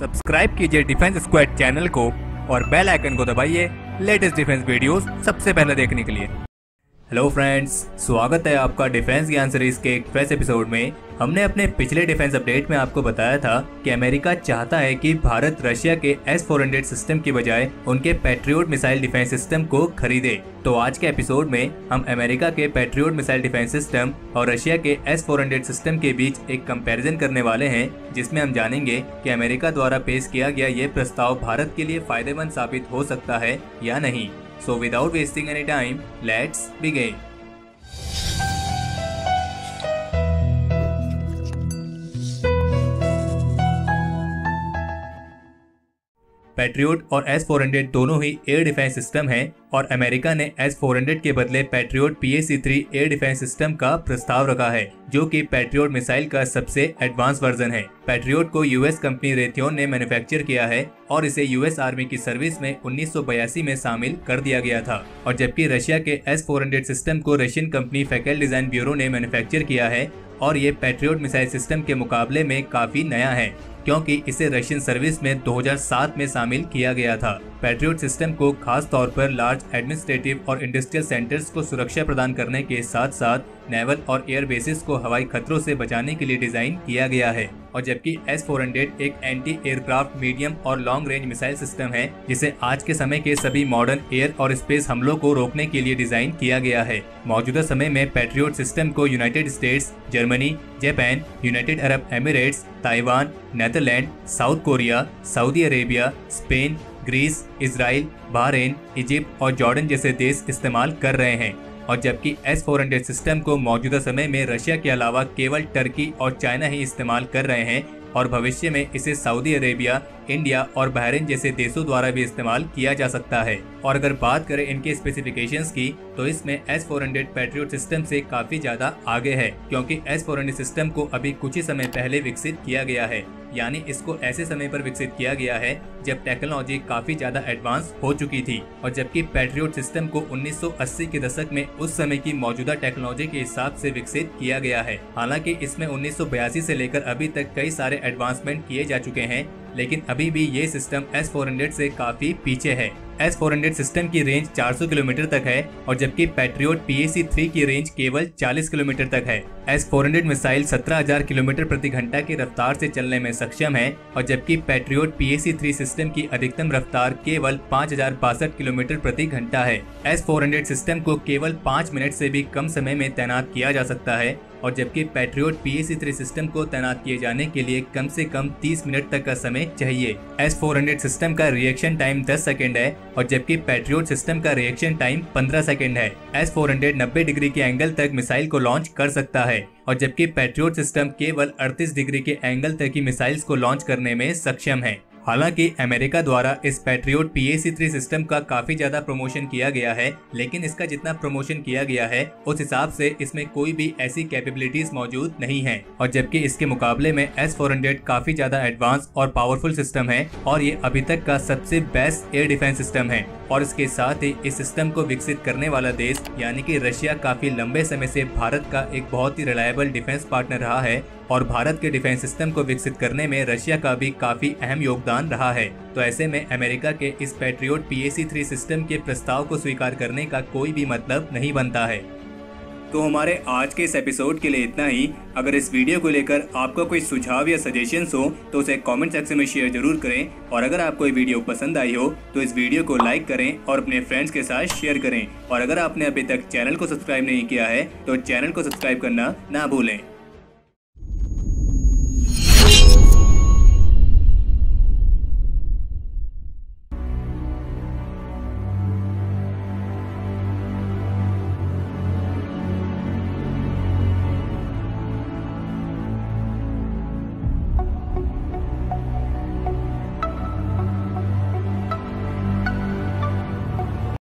Subscribe कीजिए defence squad channel को और बेल आइकन को दबाइए लेटेस्ट डिफेंस वीडियोस सबसे पहले देखने के लिए। हेलो फ्रेंड्स स्वागत है आपका डिफेंस ज्ञान सीरीज़ के एक फ्रेश एपिसोड में। हमने अपने पिछले डिफेंस अपडेट में आपको बताया था कि अमेरिका चाहता है कि भारत रशिया के एस फोर सिस्टम की बजाय उनके पेट्रियोट मिसाइल डिफेंस सिस्टम को खरीदे। तो आज के एपिसोड में हम अमेरिका के पेट्रियोट मिसाइल डिफेंस सिस्टम और रशिया के एस फोर सिस्टम के बीच एक कंपैरिजन करने वाले हैं, जिसमें हम जानेंगे कि अमेरिका द्वारा पेश किया गया ये प्रस्ताव भारत के लिए फ़ायदेमंद साबित हो सकता है या नहीं। So without wasting any time, let's begin. Patriot और एस फोर दोनों ही एयर डिफेंस सिस्टम हैं और अमेरिका ने एस फोर के बदले patriot P three air defence system का प्रस्ताव रखा है, जो कि पैट्रियोट मिसाइल का सबसे एडवांस वर्जन है। पैट्रियोट को यूएस कंपनी रेथियोन ने मैन्युफैक्चर किया है और इसे यूएस आर्मी की सर्विस में उन्नीस सौ बयासी में शामिल कर दिया गया था। और जबकि रशिया के एस फोर सिस्टम को Russian company Fakel design bureau ने मैन्युफैक्चर किया है और ये पैट्रियोट मिसाइल सिस्टम के मुकाबले में काफ़ी नया है। क्योंकि इसे रशियन सर्विस में 2007 में शामिल किया गया था। पैट्रियोट सिस्टम को खास तौर पर लार्ज एडमिनिस्ट्रेटिव और इंडस्ट्रियल सेंटर्स को सुरक्षा प्रदान करने के साथ साथ नेवल और एयर बेसिस को हवाई खतरों से बचाने के लिए डिज़ाइन किया गया है। और जबकि एस फोर एक एंटी एयरक्राफ्ट मीडियम और लॉन्ग रेंज मिसाइल सिस्टम है, जिसे आज के समय के सभी मॉडर्न एयर और स्पेस हमलों को रोकने के लिए डिज़ाइन किया गया है। मौजूदा समय में पेट्रियोट सिस्टम को United States Germany Japan United Arab Emirates Taiwan Netherland South Korea Saudi Arabia Spain Greece Israel Bahrain Egypt और जॉर्डन जैसे देश इस्तेमाल कर रहे हैं। और जबकि एस फोर सिस्टम को मौजूदा समय में रशिया के अलावा केवल टर्की और चाइना ही इस्तेमाल कर रहे हैं और भविष्य में इसे सऊदी अरेबिया इंडिया और बहरीन जैसे देशों द्वारा भी इस्तेमाल किया जा सकता है। और अगर बात करें इनके स्पेसिफिकेशंस की तो इसमें S four hundred patriot system से काफ़ी ज़्यादा आगे है, क्योंकि एस फोर हंड्रेड सिस्टम को अभी कुछ ही समय पहले विकसित किया गया है। यानी इसको ऐसे समय पर विकसित किया गया है जब टेक्नोलॉजी काफ़ी ज़्यादा एडवांस हो चुकी थी और जबकि पेट्रियोट सिस्टम को 1980 के दशक में उस समय की मौजूदा टेक्नोलॉजी के हिसाब से विकसित किया गया है। हालाँकि इसमें उन्नीस से लेकर अभी तक कई सारे एडवांसमेंट किए जा चुके हैं, लेकिन अभी भी ये सिस्टम एस फोर काफ़ी पीछे है। एस फोर सिस्टम की रेंज 400 किलोमीटर तक है और जबकि पेट्रियोट पी थ्री की रेंज केवल 40 किलोमीटर तक है। एस फोर मिसाइल 17,000 किलोमीटर प्रति घंटा की रफ्तार से चलने में सक्षम है और जबकि पेट्रियोट पी थ्री सिस्टम की अधिकतम रफ्तार केवल पाँच किलोमीटर प्रति घंटा है। एस फोर सिस्टम को केवल पाँच मिनट ऐसी भी कम समय में तैनात किया जा सकता है और जबकि पेट्रियोट पी थ्री सिस्टम को तैनात किए जाने के लिए कम से कम 30 मिनट तक का समय चाहिए। एस फोर सिस्टम का रिएक्शन टाइम 10 सेकेंड है और जबकि पेट्रियोट सिस्टम का रिएक्शन टाइम 15 सेकेंड है। एस फोर नब्बे डिग्री के एंगल तक मिसाइल को लॉन्च कर सकता है और जबकि पेट्रियोट सिस्टम केवल 38 डिग्री के एंगल तक ही मिसाइल्स को लॉन्च करने में सक्षम है। हालाँकि अमेरिका द्वारा इस पेट्रियोट पी थ्री सिस्टम का काफ़ी ज़्यादा प्रमोशन किया गया है, लेकिन इसका जितना प्रमोशन किया गया है, उस हिसाब से इसमें कोई भी ऐसी कैपेबिलिटीज मौजूद नहीं है। और जबकि इसके मुकाबले में एस फोर काफ़ी ज़्यादा एडवांस और पावरफुल सिस्टम है, और ये अभी तक का सबसे बेस्ट एयर डिफेंस सिस्टम है। और इसके साथ ही इस सिस्टम को विकसित करने वाला देश, यानी कि रशिया, काफ़ी लंबे समय से भारत का एक बहुत ही रिलायबल डिफेंस पार्टनर रहा है और भारत के डिफेंस सिस्टम को विकसित करने में रशिया का भी काफ़ी अहम योगदान रहा है। तो ऐसे में अमेरिका के इस पेट्रियोट पी थ्री सिस्टम के प्रस्ताव को स्वीकार करने का कोई भी मतलब नहीं बनता है। तो हमारे आज के इस एपिसोड के लिए इतना ही। अगर इस वीडियो को लेकर आपका कोई सुझाव या सजेशन हो तो उसे कमेंट सेक्शन में शेयर ज़रूर करें। और अगर आपको ये वीडियो पसंद आई हो तो इस वीडियो को लाइक करें और अपने फ्रेंड्स के साथ शेयर करें। और अगर आपने अभी तक चैनल को सब्सक्राइब नहीं किया है तो चैनल को सब्सक्राइब करना ना भूलें।